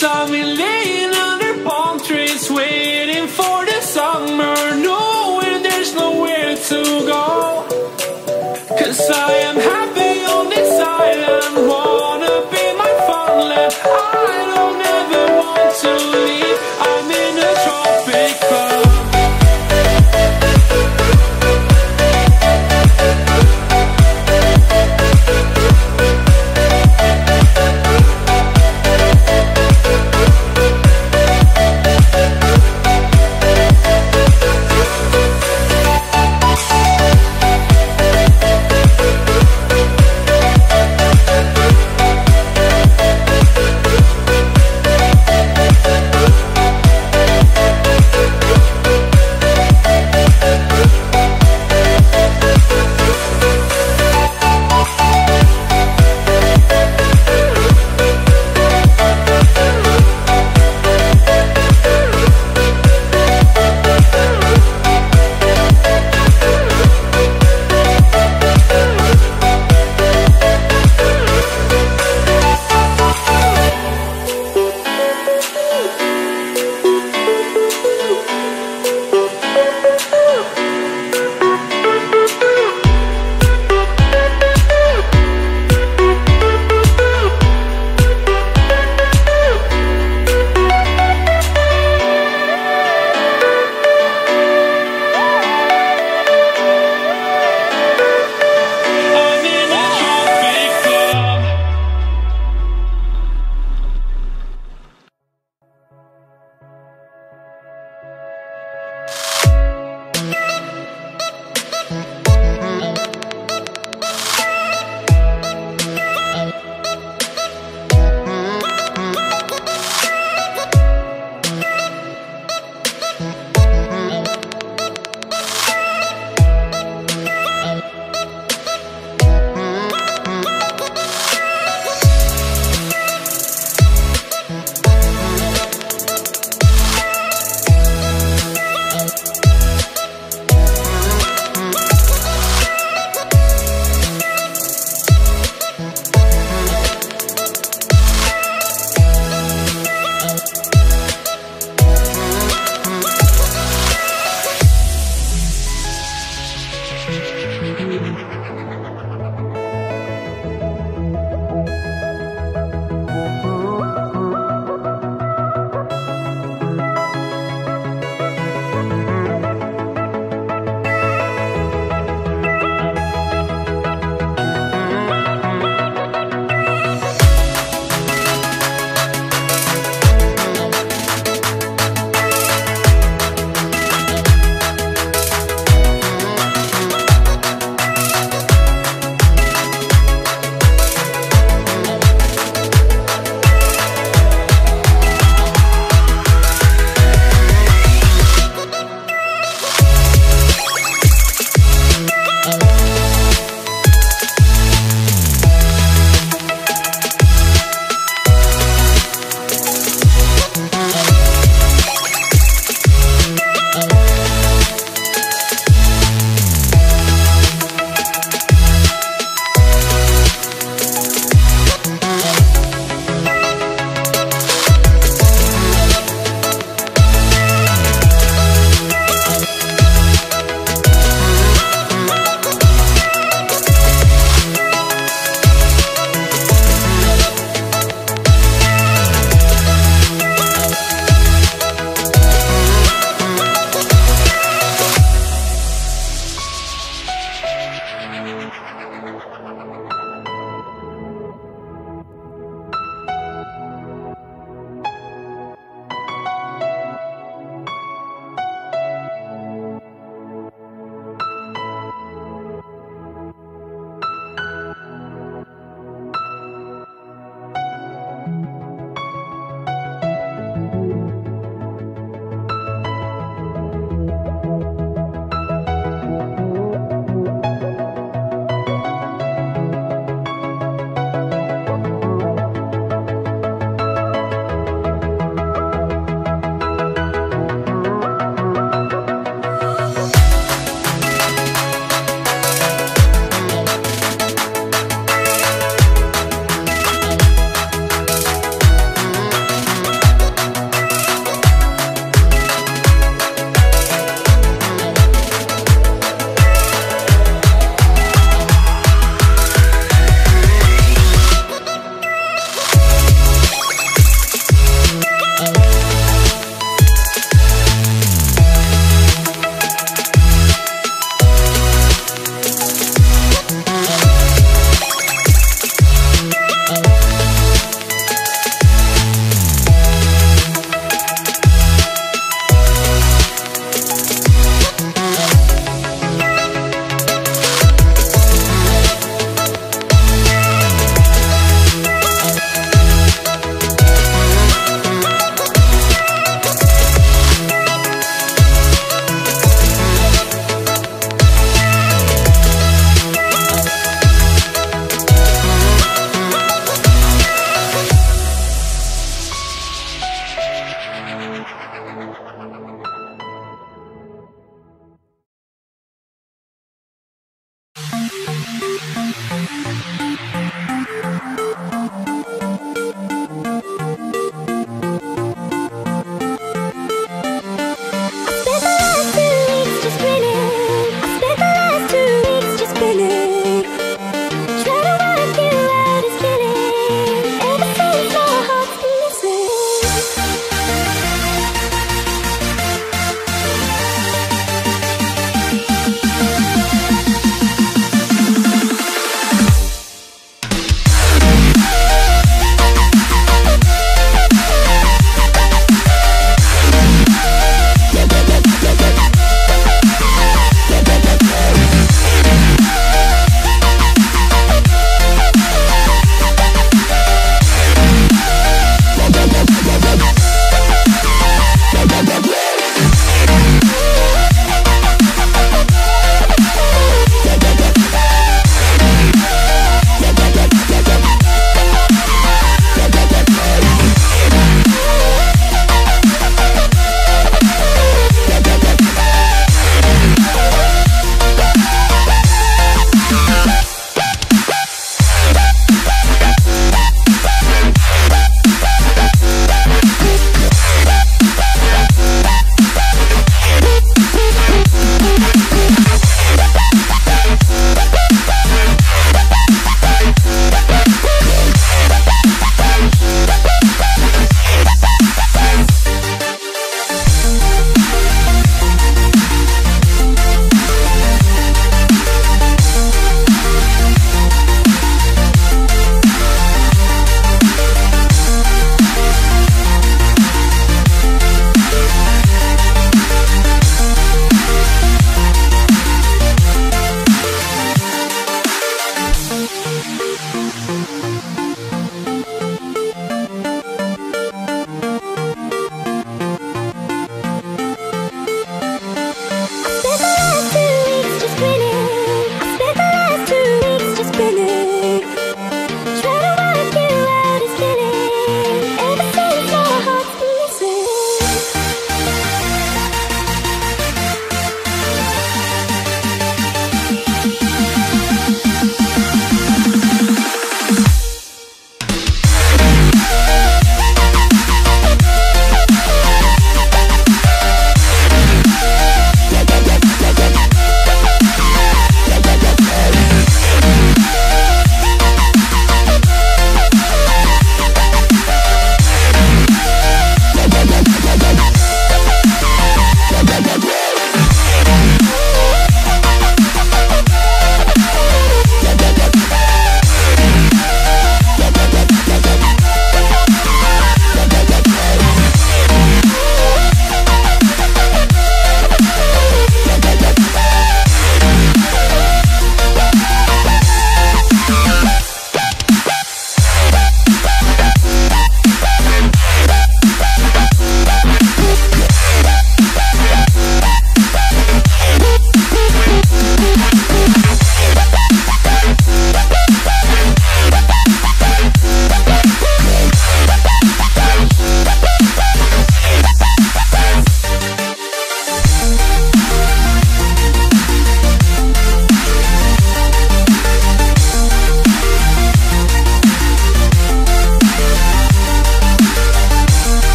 saw me leave.